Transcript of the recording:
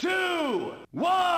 two, one.